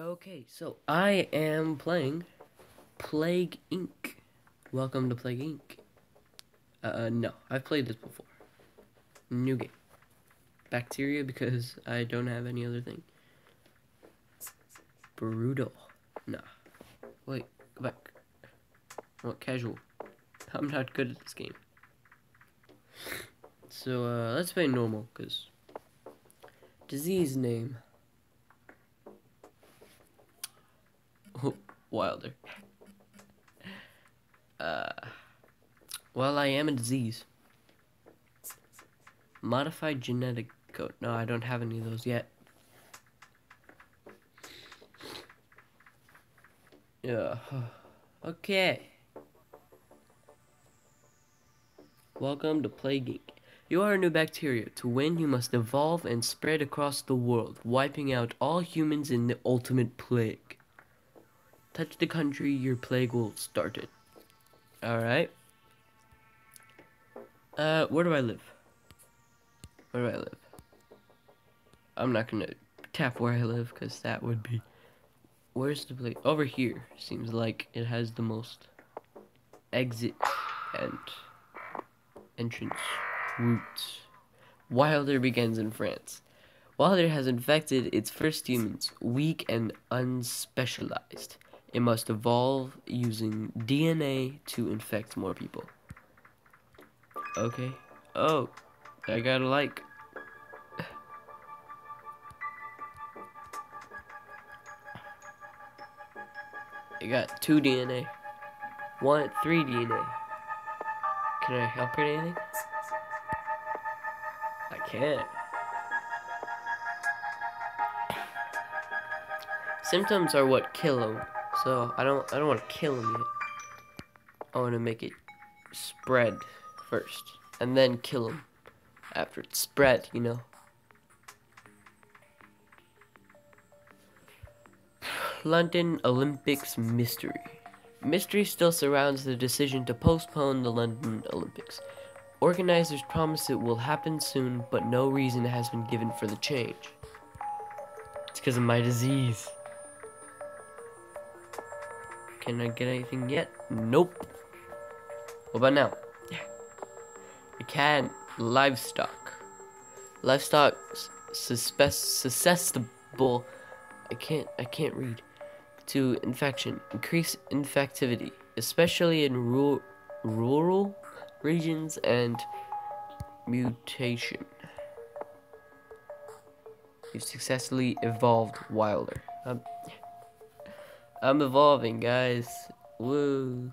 Okay, so I am playing Plague Inc. Welcome to Plague Inc. Uh, no, I've played this before. New game. Bacteria because I don't have any other thing. Brutal. Nah. Wait, go back. Want casual. I'm not good at this game. So, uh, let's play normal, because... Disease name. Oh, Wilder. Uh, well, I am a disease. Modified genetic code. No, I don't have any of those yet. Yeah. Okay. Welcome to Plague Inc. You are a new bacteria. To win, you must evolve and spread across the world, wiping out all humans in the ultimate plague. Touch the country your plague will start it. Alright. Uh, where do I live? Where do I live? I'm not gonna tap where I live, because that would be... Where's the place? Over here. Seems like it has the most exit and entrance routes. Wilder begins in France. Wilder has infected its first humans, weak and unspecialized. It must evolve using DNA to infect more people. Okay. Oh, I got a like. I got two DNA. One, three DNA. Can I upgrade anything? I can't. Symptoms are what kill him, so I don't. I don't want to kill him yet. I want to make it spread first, and then kill him after it's spread. You know. London Olympics mystery. Mystery still surrounds the decision to postpone the London Olympics. Organizers promise it will happen soon, but no reason has been given for the change. It's because of my disease. Can I get anything yet? Nope. What about now? I can. Livestock. Livestock susceptible. I can't. I can't read to infection, increase infectivity, especially in rural, rural regions, and mutation. You've successfully evolved Wilder. I'm, I'm evolving, guys. Woo.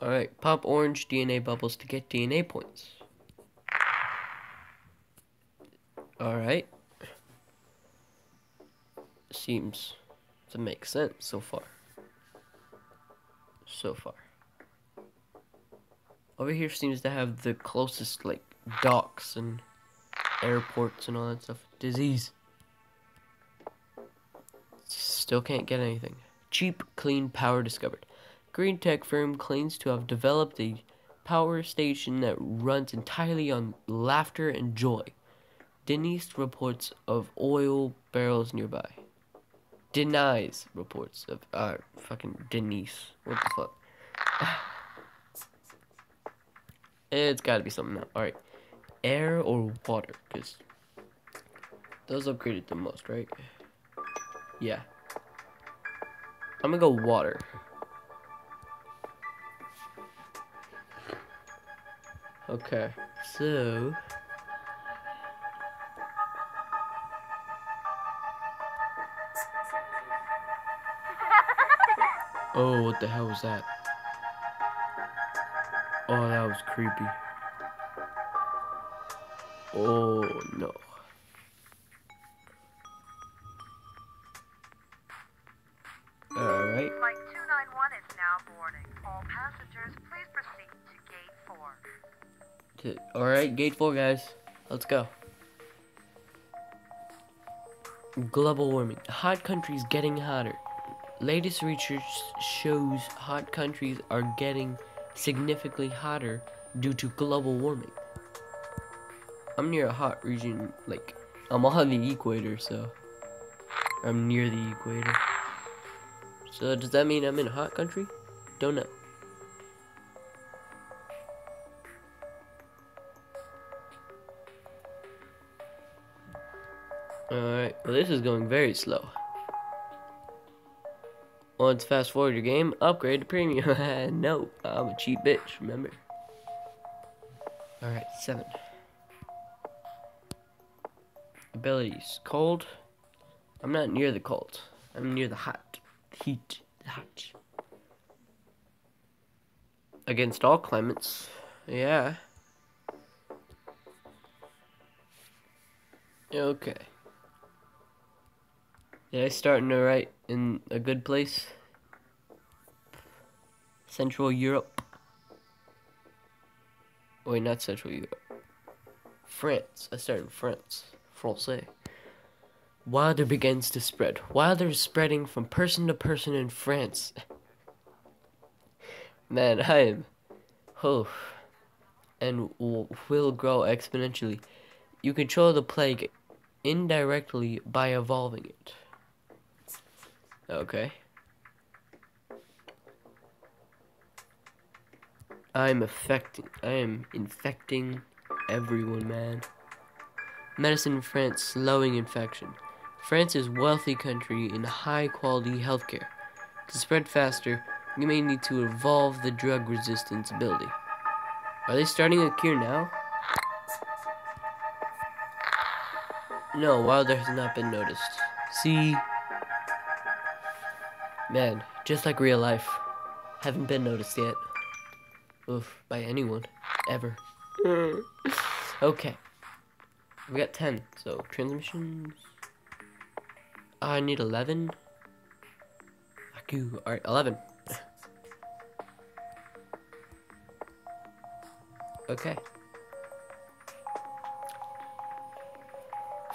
Alright, pop orange DNA bubbles to get DNA points. Alright seems to make sense so far. So far. Over here seems to have the closest, like, docks and airports and all that stuff. Disease. Still can't get anything. Cheap, clean power discovered. Green tech firm claims to have developed a power station that runs entirely on laughter and joy. Denise reports of oil barrels nearby denies reports of uh fucking Denise. What the fuck? it's gotta be something else. Alright. Air or water, because those upgraded the most, right? Yeah. I'm gonna go water. Okay, so Oh, what the hell was that? Oh, that was creepy. Oh, no. Alright, gate 4, guys. Let's go. Global warming. Hot countries getting hotter. Latest research shows hot countries are getting significantly hotter due to global warming. I'm near a hot region, like I'm on the equator, so I'm near the equator. So does that mean I'm in a hot country? Don't know. Well this is going very slow. To fast forward your game? Upgrade to premium. no, I'm a cheap bitch, remember? Alright, seven. Abilities. Cold. I'm not near the cold. I'm near the hot. Heat. The hot. Against all climates. Yeah. Okay. Did I start in the right in a good place? Central Europe. Wait, not Central Europe. France. I started in France. Francais. Wilder begins to spread. Wilder is spreading from person to person in France. Man, I am. Oh. And will grow exponentially. You control the plague indirectly by evolving it. Okay. I'm affecting. I am infecting everyone, man. Medicine in France slowing infection. France is wealthy country in high quality healthcare. To spread faster, we may need to evolve the drug resistance ability. Are they starting a cure now? No, Wilder has not been noticed. See, Man, just like real life. Haven't been noticed yet. Oof, by anyone. Ever. okay. We got 10, so transmissions. I need 11. Aku. Alright, 11. okay.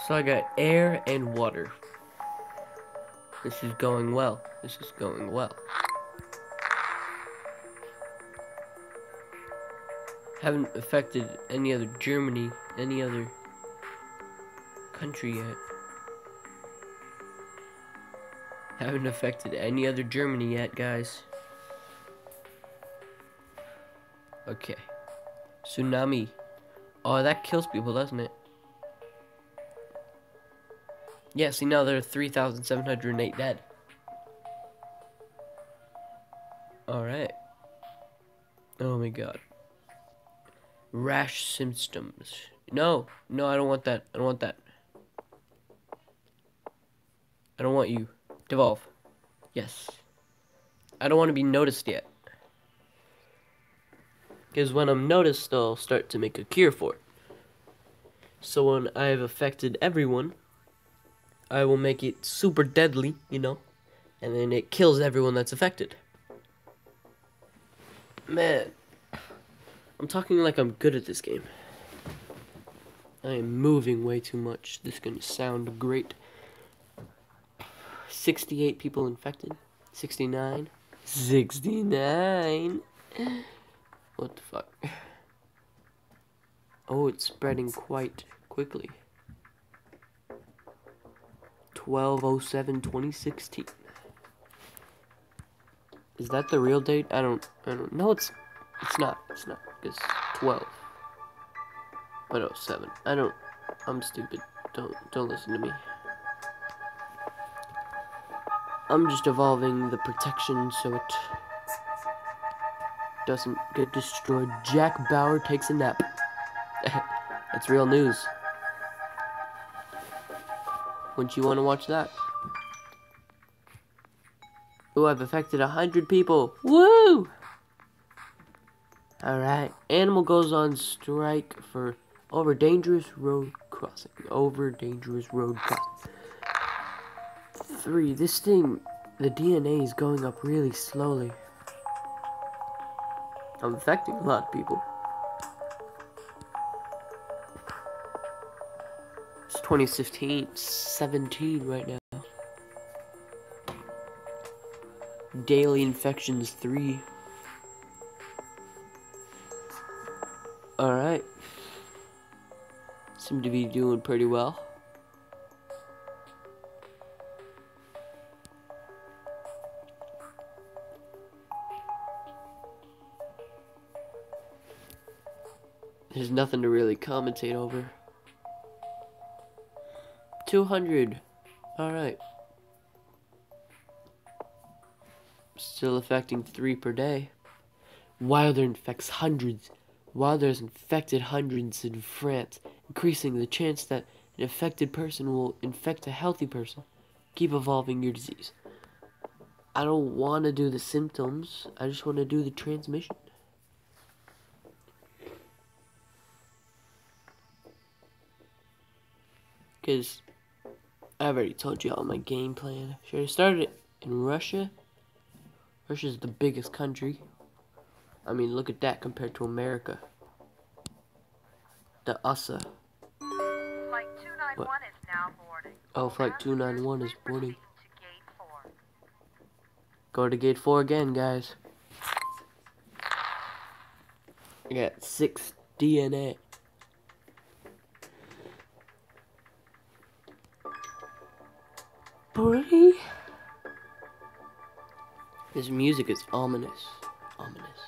So I got air and water. This is going well. This is going well. Haven't affected any other Germany, any other country yet. Haven't affected any other Germany yet, guys. Okay. Tsunami. Oh, that kills people, doesn't it? Yeah, see now there are 3,708 dead. Symptoms. No, no, I don't want that. I don't want that. I don't want you. Devolve. Yes. I don't want to be noticed yet. Because when I'm noticed, I'll start to make a cure for it. So when I've affected everyone, I will make it super deadly, you know, and then it kills everyone that's affected. Man, I'm talking like I'm good at this game. I am moving way too much. This is gonna sound great. 68 people infected. 69. 69. What the fuck? Oh, it's spreading quite quickly. 1207 2016. Is that the real date? I don't I don't know it's it's not. It's not. It's 12. But oh, 07. I don't I'm stupid. Don't don't listen to me. I'm just evolving the protection so it doesn't get destroyed. Jack Bauer takes a nap. That's real news. Wouldn't you want to watch that? Oh, I've affected a hundred people. Woo! Alright. Animal goes on strike for over dangerous road crossing. Over dangerous road crossing. Three. This thing, the DNA is going up really slowly. I'm affecting a lot of people. It's 2015, 17 right now. Daily infections 3. Alright. Seem to be doing pretty well. There's nothing to really commentate over. 200. Alright. Still affecting three per day. Wilder infects hundreds. Wilder there's infected hundreds in France, increasing the chance that an infected person will infect a healthy person. Keep evolving your disease. I don't want to do the symptoms. I just want to do the transmission. Because I've already told you all my game plan. Should I start it in Russia? Russia's the biggest country. I mean, look at that compared to America. The USA. Flight 291 What? is now boarding. Oh, Flight 291 is boarding. to Go to gate four again, guys. I got six DNA. Boy. This music is ominous. Ominous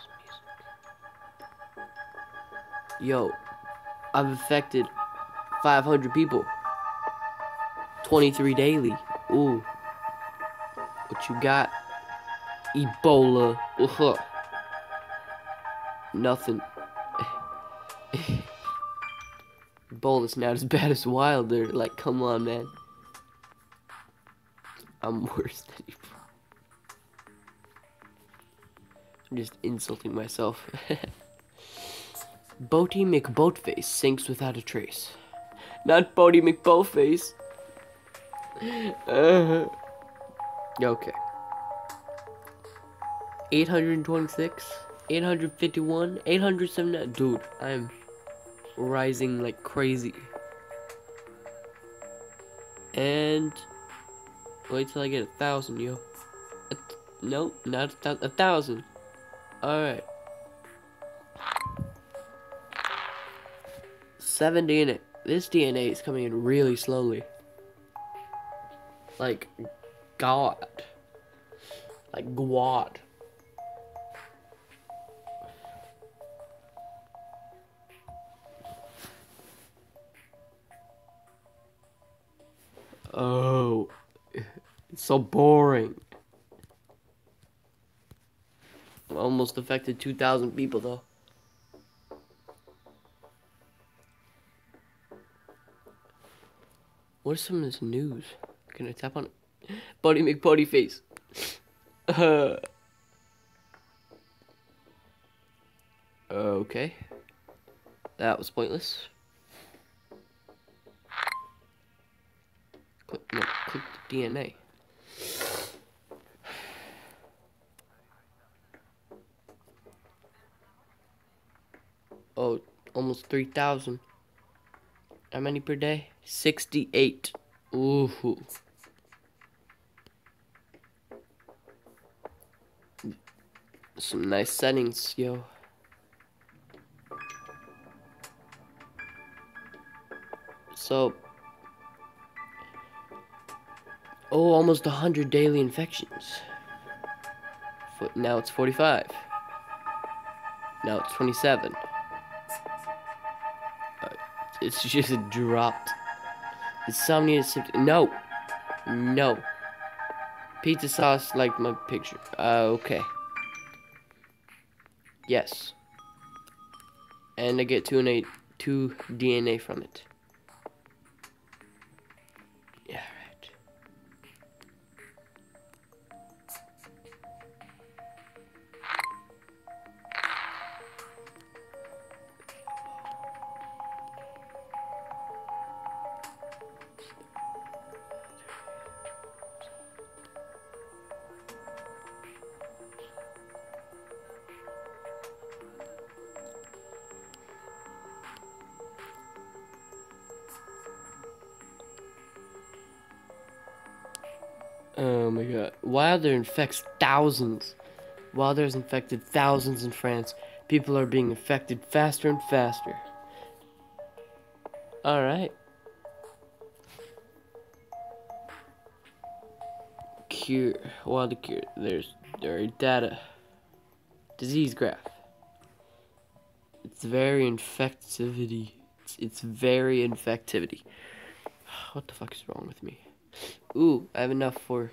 Yo, I've affected 500 people. 23 daily. Ooh. What you got? Ebola. Ugh. Nothing. Ebola's not as bad as Wilder. Like, come on, man. I'm worse than you. I'm just insulting myself. Boaty McBoatface sinks without a trace. Not Boaty McBoatface. Uh, okay. 826, 851, 879. Dude, I'm rising like crazy. And wait till I get a thousand, yo. A th- nope, not a, thou- a thousand. Alright. Seven DNA. This DNA is coming in really slowly. Like, God. Like, God. Oh, it's so boring. Almost affected 2,000 people though. What's some of this news? Can I tap on it? Buddy McBuddy face. Uh, okay. That was pointless. Click, no, click the DNA. Oh, almost 3,000. How many per day? 68. Ooh. Some nice settings, yo. So, oh, almost 100 daily infections. Now it's 45. Now it's 27. It's just dropped. Insomnia symptom. No. No. Pizza sauce like my picture. Uh, okay. Yes. And I get two and eight, two DNA from it. Wilder infects thousands. Wilder's infected thousands in France. People are being infected faster and faster. Alright. Cure. Wilder cure. There's there are data. Disease graph. It's very infectivity. It's, it's very infectivity. What the fuck is wrong with me? Ooh, I have enough for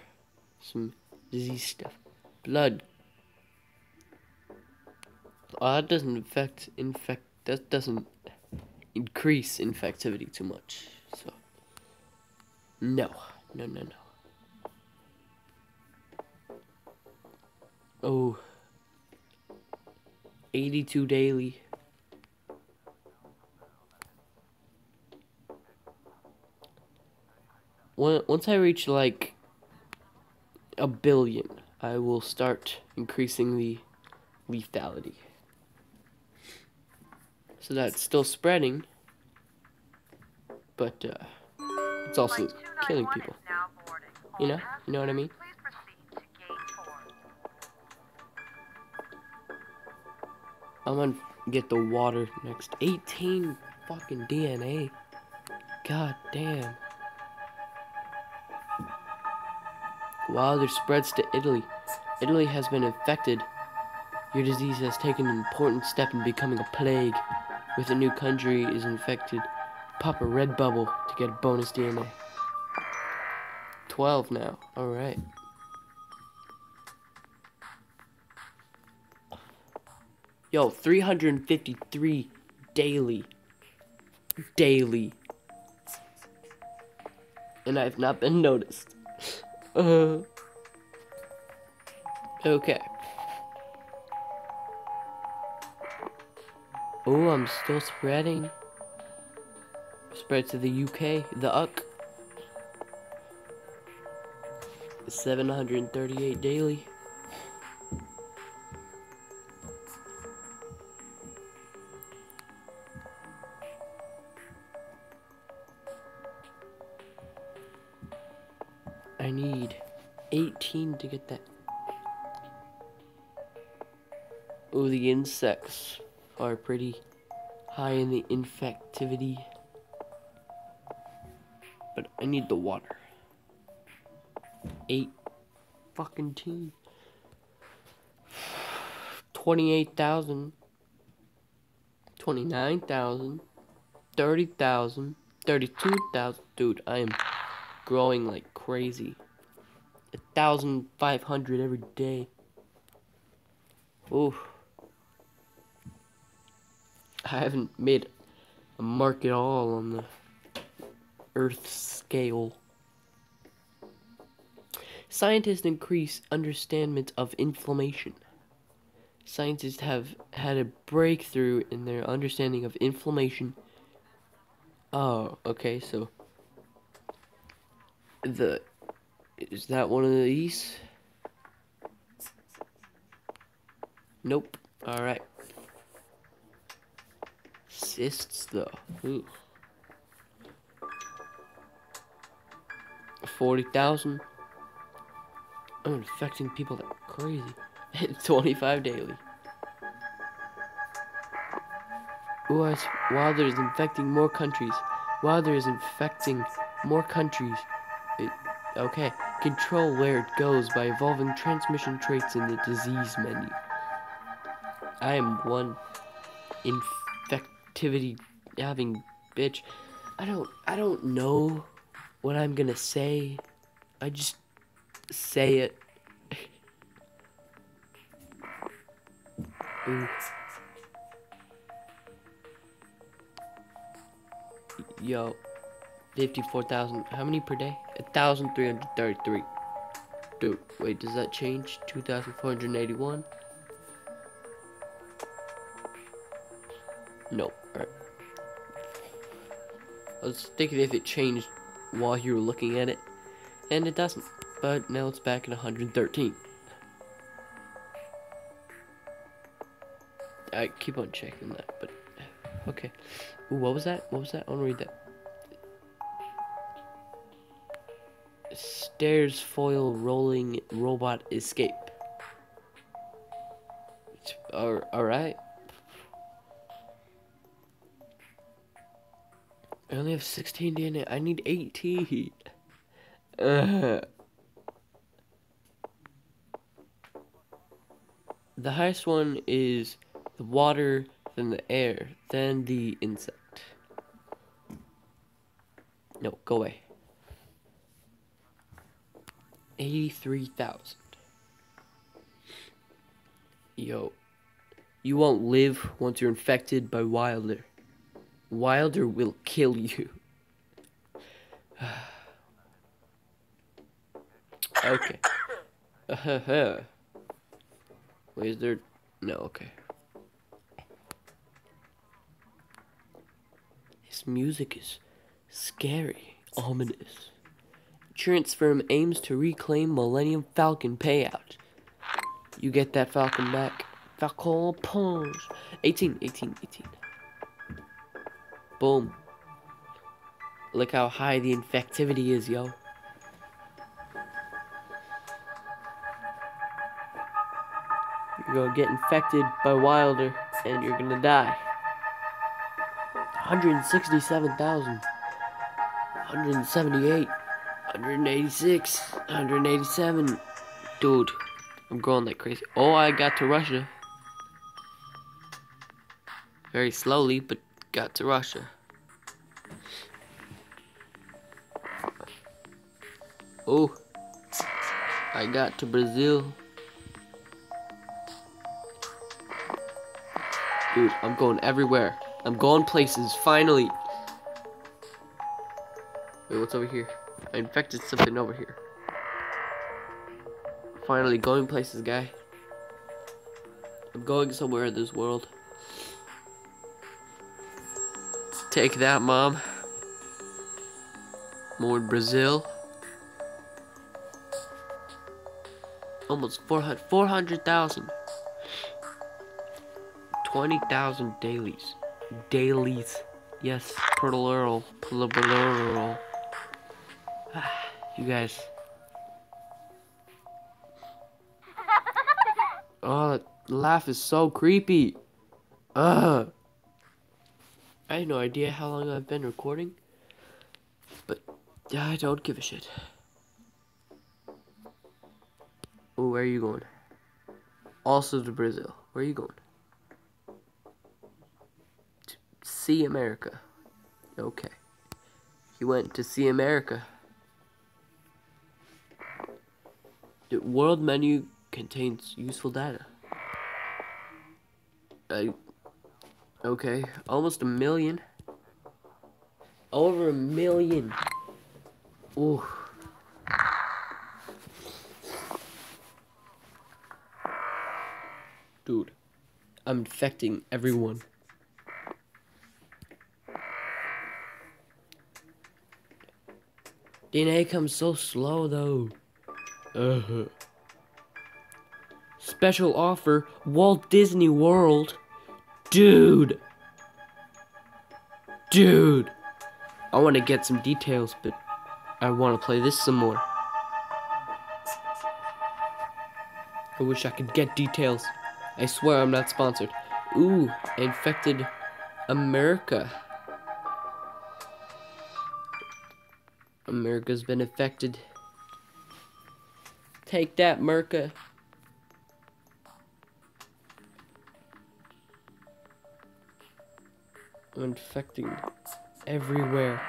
some disease stuff. Blood. Oh, that doesn't infect infect that doesn't increase infectivity too much. So no. No no no. Oh. 82 daily. Once I reach like a billion, I will start increasing the lethality. So that's still spreading, but uh, it's also killing people. You know? You know what I mean? I'm gonna get the water next. 18 fucking DNA. God damn. Wilder spreads to Italy. Italy has been infected. Your disease has taken an important step in becoming a plague. With a new country is infected, pop a red bubble to get bonus DNA. 12 now. Alright. Yo, 353 daily. Daily. And I've not been noticed. Uh. Okay. Oh, I'm still spreading. Spread to the UK, the UK. 738 daily. 18 get that. Oh, the insects are pretty high in the infectivity. But I need the water. Eight fucking team. 28,000. 29,000. 30,000. 32,000. Dude, I am growing like crazy. A thousand five hundred every day. Ooh. I haven't made a mark at all on the Earth scale. Scientists increase understanding of inflammation. Scientists have had a breakthrough in their understanding of inflammation. Oh, okay, so the is that one of these? Nope. Alright. Cysts though. Ooh. Forty thousand. Oh, I'm infecting people like crazy. 25 daily. Wilder is infecting more countries. Wilder is infecting more countries. Okay. Control where it goes by evolving transmission traits in the disease menu. I am one infectivity having bitch. I don't I don't know what I'm gonna say. I just say it. Ooh. Yo. 54,000. How many per day? 1,333. Dude, wait, does that change? 2,481? Nope. Alright. I was thinking if it changed while you were looking at it, and it doesn't. But now it's back at 113. I keep on checking that, but okay. Ooh, what was that? What was that? I want to read that. Stairs foil rolling robot escape. Alright. I only have 16 DNA. I need 18. Uh. The highest one is the water then the air, then the insect. No, go away. 83,000. Yo. You won't live once you're infected by Wilder. Wilder will kill you. okay. Wait, is there... No, okay. His music is scary, ominous. Insurance firm aims to reclaim Millennium Falcon payout. You get that Falcon back. Falcon punch. 18, 18, 18. Boom. Look how high the infectivity is, yo. You're gonna get infected by Wilder and you're gonna die. 167,000. 178. 186. 187. Dude, I'm growing like crazy. Oh, I got to Russia. Very slowly, but got to Russia. Oh, I got to Brazil. Dude, I'm going everywhere. I'm going places, finally. Wait, what's over here? I infected something over here. Finally going places, guy. I'm going somewhere in this world. Take that, Mom. More in Brazil. Almost 400,000. 400, 20,000 dailies. Dailies. Yes, plural. Plural. You guys. Oh, the laugh is so creepy. Ugh. I have no idea how long I've been recording. But I don't give a shit. Oh, where are you going? Also to Brazil. Where are you going? To see America. Okay. You went to see America. The world menu contains useful data. I. Okay, almost a million. Over a million. Ooh. Dude, I'm infecting everyone. DNA comes so slow though. Uh -huh. Special offer, Walt Disney World. Dude. Dude. I want to get some details, but I want to play this some more. I wish I could get details. I swear I'm not sponsored. Ooh, infected America. America's been affected. Take that, Merca. I'm infecting everywhere.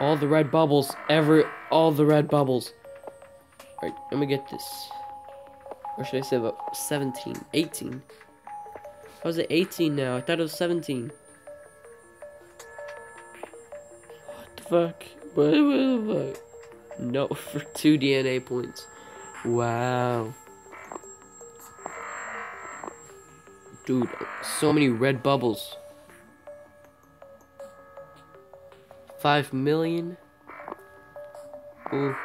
All the red bubbles, every, all the red bubbles. Alright, let me get this. Or should I say about 17, 18? How is it 18 now? I thought it was 17. What the fuck? What the fuck? No, for two DNA points. Wow. Dude, so many red bubbles. Five million. Ooh.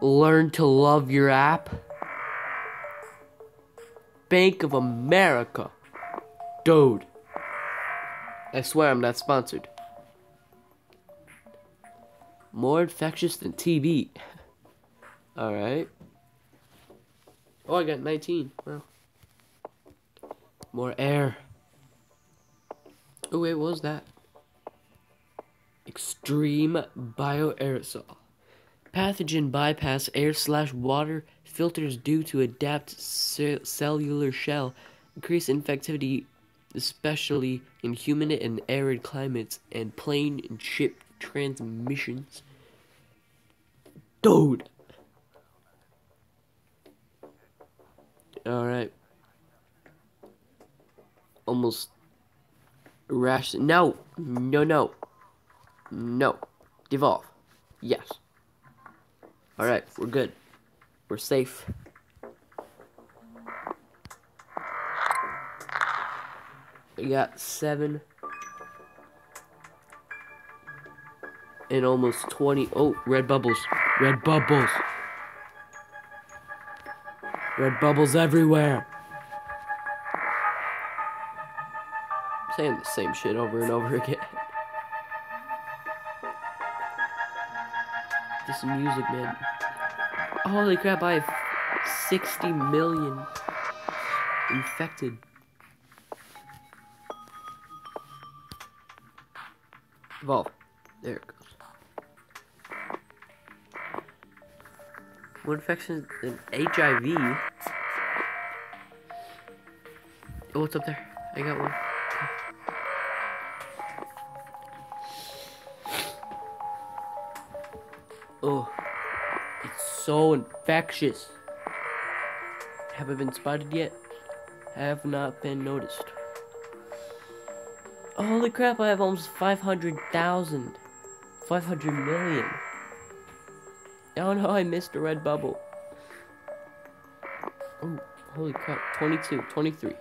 Learn to love your app. Bank of America. Dude. I swear I'm not sponsored. More infectious than TB. Alright. Oh, I got 19. Wow. More air. Oh, wait, what was that? Extreme bioaerosol. Pathogen bypass air slash water filters due to adapt cellular shell increase infectivity, especially in humid and arid climates, and plane and ship transmissions. Dude. All right. Almost rash. No, no, no, no. Devolve. Yes. All right, we're good. We're safe. We got seven and almost 20. Oh, red bubbles. Red bubbles. Red bubbles everywhere. saying the same shit over and over again. this music, man. Holy crap, I have 60 million infected. Evolve. There it goes. More infections than HIV. Oh, what's up there? I got one. Oh, it's so infectious. Haven't been spotted yet. Have not been noticed. Holy crap, I have almost 500,000. 500 million. Oh no, I missed a red bubble. Oh, holy crap. 22, 23.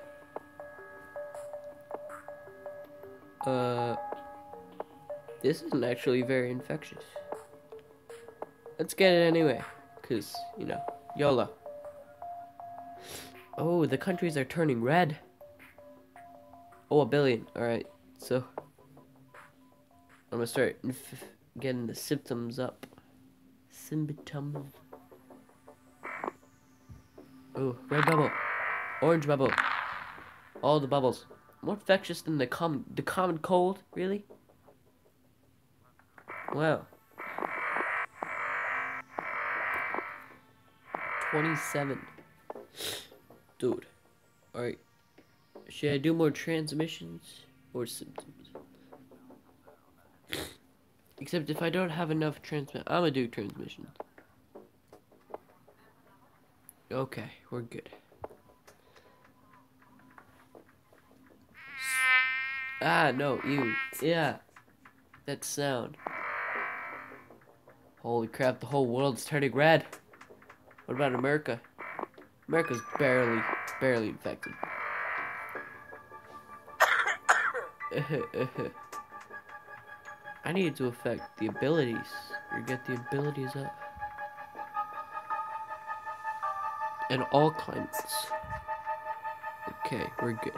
Uh, this isn't actually very infectious. Let's get it anyway, because, you know, YOLO. Oh, the countries are turning red. Oh, a billion. Alright, so I'm gonna start getting the symptoms up. Symptoms. Oh, red bubble. Orange bubble. All the bubbles. More infectious than the common the common cold, really? Wow. 27. Dude. Alright. Should I do more transmissions or symptoms? Except if I don't have enough transmit, I'm gonna do transmission. Okay, we're good. Ah, no, you. Yeah. That sound. Holy crap, the whole world's turning red. What about America? America's barely, barely infected. I needed to affect the abilities, or get the abilities up. In all climates. Okay, we're good.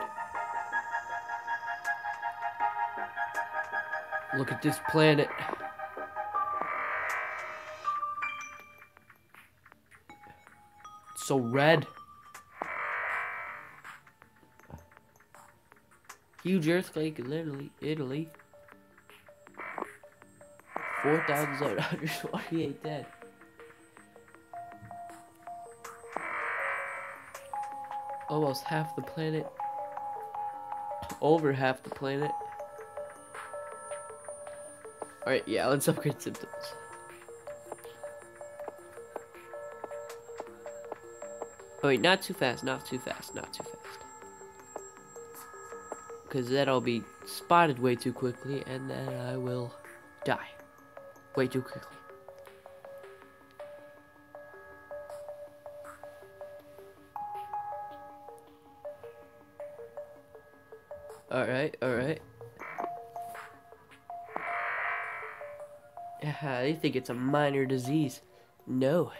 Look at this planet. so red. Huge earthquake in Italy. Italy. 4,748 dead. Almost half the planet. Over half the planet. Alright, yeah, let's upgrade symptoms. Oh, wait, not too fast, not too fast, not too fast. Because then I'll be spotted way too quickly, and then I will die. Way too quickly. Alright, alright. Yeah, they think it's a minor disease. No.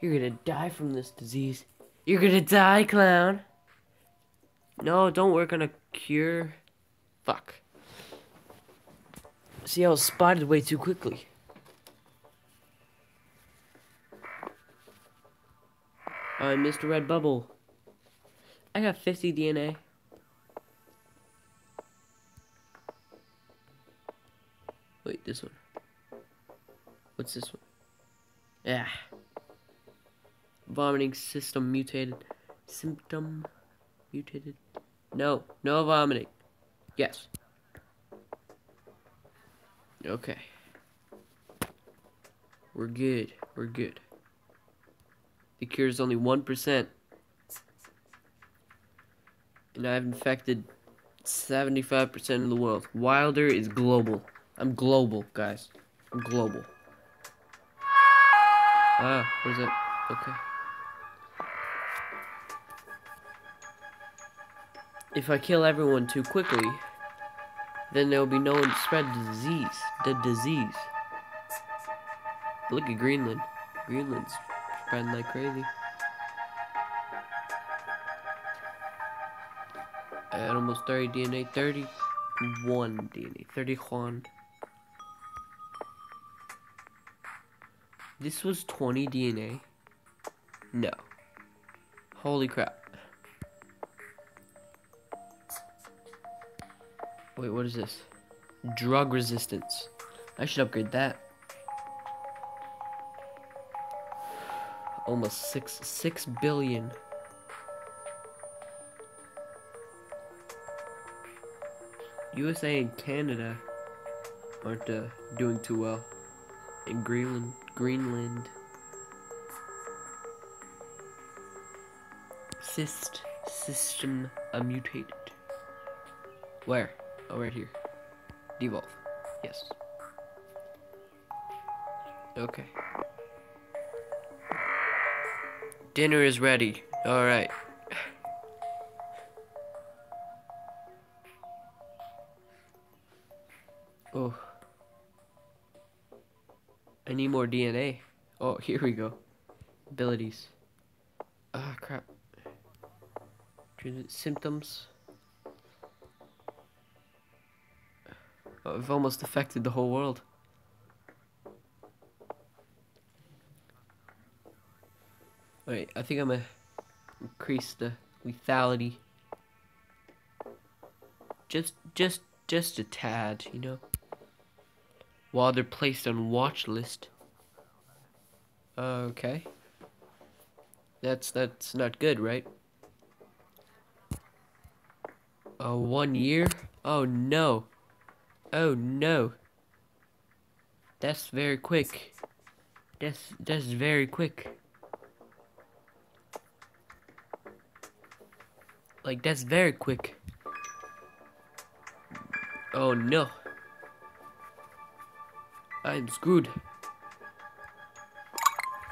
You're gonna die from this disease. You're gonna die, clown. No, don't work on a cure. Fuck. See, I was spotted way too quickly. I missed a red bubble. I got 50 DNA. Wait, this one. What's this one? Yeah vomiting system mutated symptom mutated? No, no vomiting. Yes. Okay. We're good. We're good. The cure is only 1%. And I've infected 75% of the world. Wilder is global. I'm global, guys. I'm global. Ah, what is it? Okay. If I kill everyone too quickly, then there will be no one to spread the disease. The disease. Look at Greenland. Greenland's spreading like crazy. At almost 30 DNA, 31 DNA, 31. This was 20 DNA? No. Holy crap. Wait, what is this? Drug resistance. I should upgrade that. Almost six six billion. USA and Canada aren't uh, doing too well. In Greenland, Greenland. Cyst system uh, mutated. Where? Oh, right here. Devolve. Yes. Okay. Dinner is ready. Alright. Oh. I need more DNA. Oh, here we go. Abilities. Ah, crap. Symptoms. I've almost affected the whole world. Wait, I think I'm gonna increase the lethality. Just, just, just a tad, you know. While they're placed on watch list. Okay. That's that's not good, right? Oh, one year? Oh no. Oh no. That's very quick. That's that's very quick. Like that's very quick. Oh no. I'm screwed.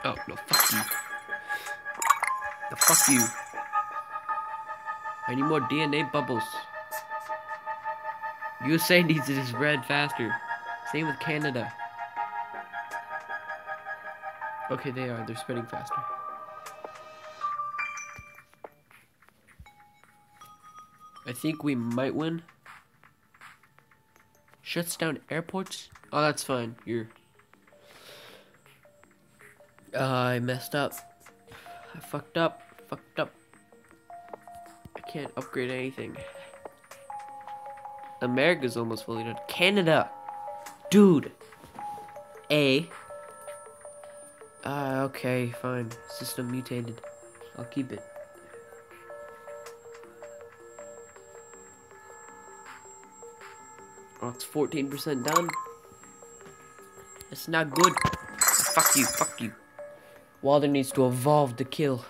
Oh no, fuck you. The fuck you. I need more DNA bubbles. USA needs to spread faster. Same with Canada. Okay, they are. They're spreading faster. I think we might win. Shuts down airports? Oh, that's fine. You're. Uh, I messed up. I fucked up. Fucked up. I can't upgrade anything. America's almost fully done. Canada! Dude! A. Ah, okay, fine. System mutated. I'll keep it. Oh, it's 14% done. It's not good. Fuck you, fuck you. Wilder needs to evolve to kill.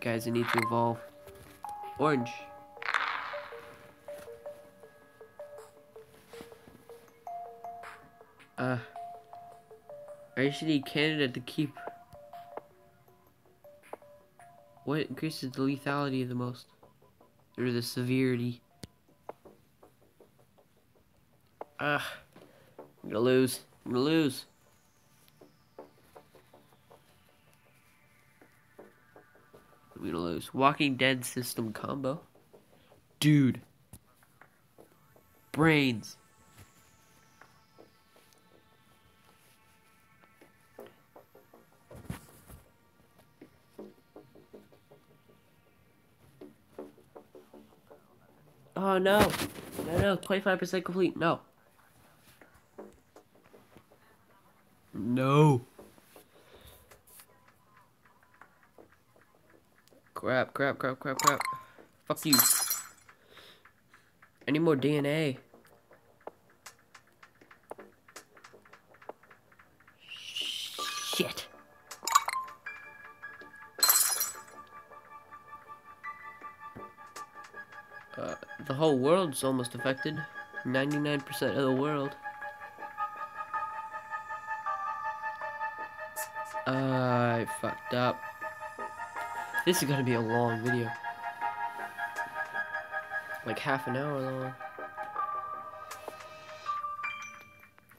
Guys, I need to evolve. Orange. I actually need Canada to keep. What increases the lethality the most? Or the severity? Ah, I'm gonna lose. I'm gonna lose. I'm gonna lose. Walking Dead system combo. Dude. Brains. Oh no. No, no, 25% complete. No. No. Crap, crap, crap, crap, crap. Fuck you. Need more DNA. Whole world's almost affected. 99% of the world. I fucked up. This is gonna be a long video. Like half an hour long.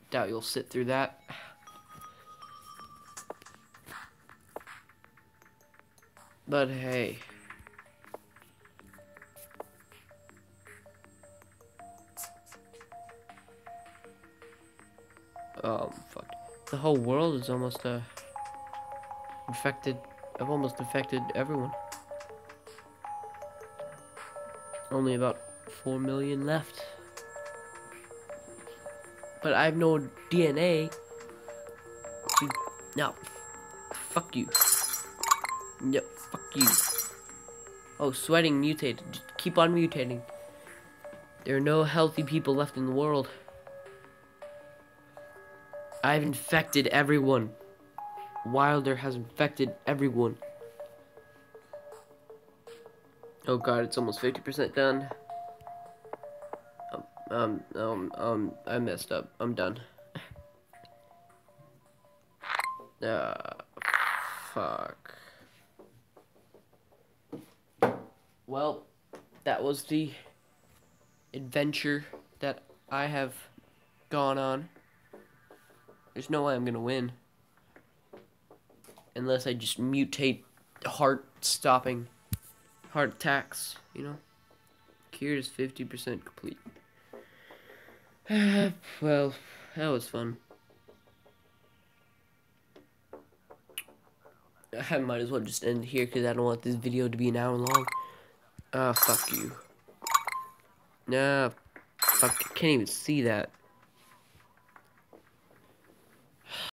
Doubt you'll sit through that. But hey. Um, fuck. The whole world is almost, uh, infected. I've almost infected everyone. Only about 4 million left. But I have no DNA. No. Fuck you. Yep, fuck you. Oh, sweating mutated. Just keep on mutating. There are no healthy people left in the world. I've infected everyone. Wilder has infected everyone. Oh god, it's almost 50% done. Um, um, um, um, I messed up. I'm done. Ah, fuck. Well, that was the adventure that I have gone on. There's no way I'm gonna win. Unless I just mutate heart stopping heart attacks, you know? Cure is 50% complete. well, that was fun. I might as well just end here because I don't want this video to be an hour long. Ah, fuck you. Nah, fuck, I can't even see that.